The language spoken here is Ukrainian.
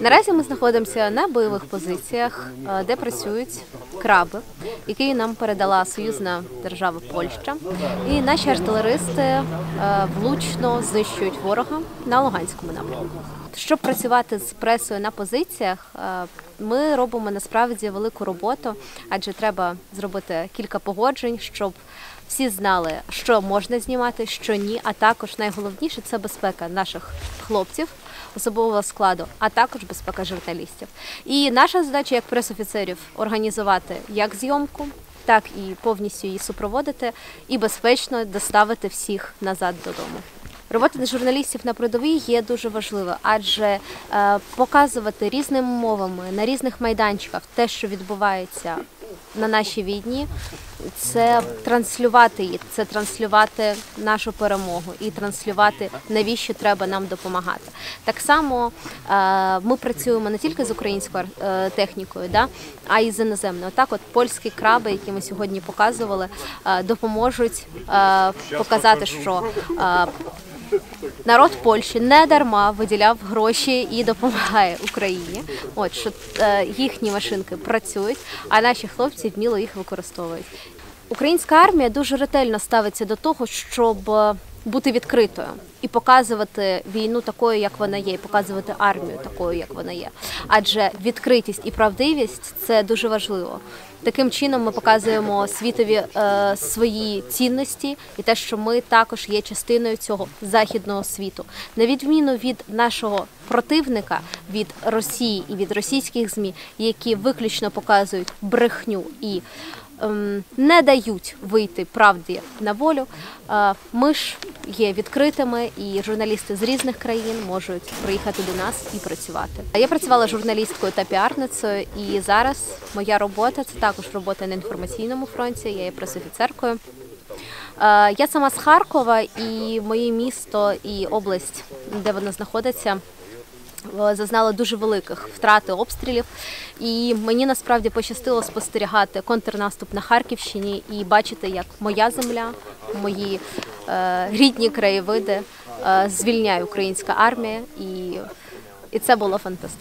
Наразі ми знаходимося на бойових позиціях, е, де працюють краби, які нам передала союзна держава Польща. І наші артилеристи е, влучно знищують ворога на Луганському напрямку. Щоб працювати з пресою на позиціях, е, ми робимо насправді велику роботу, адже треба зробити кілька погоджень, щоб всі знали, що можна знімати, що ні. А також найголовніше це безпека наших хлопців, особового складу, а також безпека журналістів. І наша задача як пресофіцерів організувати як зйомку, так і повністю її супроводити і безпечно доставити всіх назад додому. Робота журналістів на передовій є дуже важлива, адже е, показувати різними мовами на різних майданчиках те, що відбувається на нашій війні, це транслювати її, це транслювати нашу перемогу і транслювати, навіщо треба нам допомагати. Так само е, ми працюємо не тільки з українською е, технікою, да, а й з іноземною. Так, от польські краби, які ми сьогодні показували, е, допоможуть показати, що народ Польщі не дарма виділяв гроші і допомагає Україні. От що е, їхні машинки працюють, а наші хлопці вміло їх використовують. Українська армія дуже ретельно ставиться до того, щоб бути відкритою і показувати війну такою, як вона є, і показувати армію такою, як вона є. Адже відкритість і правдивість це дуже важливо. Таким чином ми показуємо світові е, свої цінності і те, що ми також є частиною цього західного світу, на відміну від нашого противника, від Росії і від російських змі, які виключно показують брехню і не дають вийти правді на волю. Е, Ми ж є відкритими, і журналісти з різних країн можуть приїхати до нас і працювати. Я працювала журналісткою та піарницею, і зараз моя робота це також робота на інформаційному фронті. Я є пресофіцеркою. Е, Я сама з Харкова, і моє місто і область, де воно знаходиться, зазнала дуже великих втрати обстрілів. І мені насправді пощастило спостерігати контрнаступ на Харківщині і бачити, як моя земля, мої е, рідні краєвиди е, звільняє українська армія, і, і це було фантастично.